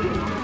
That's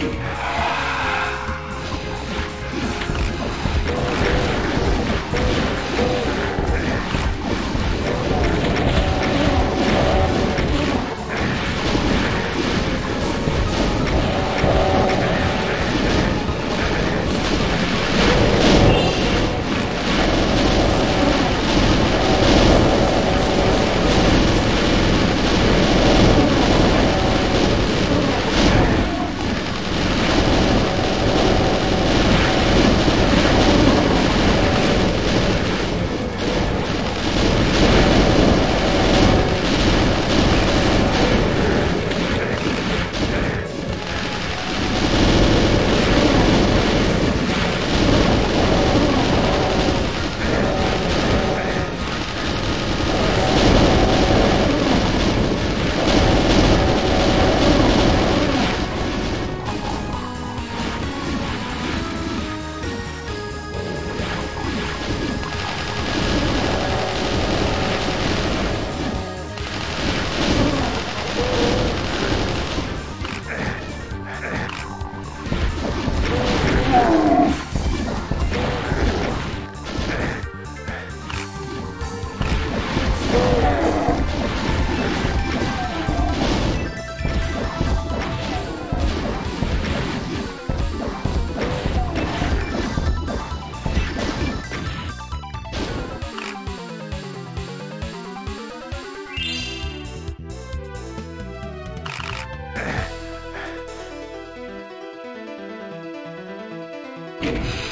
Yeah. Bye.